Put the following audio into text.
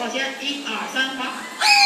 宝宝先，一二三，滑。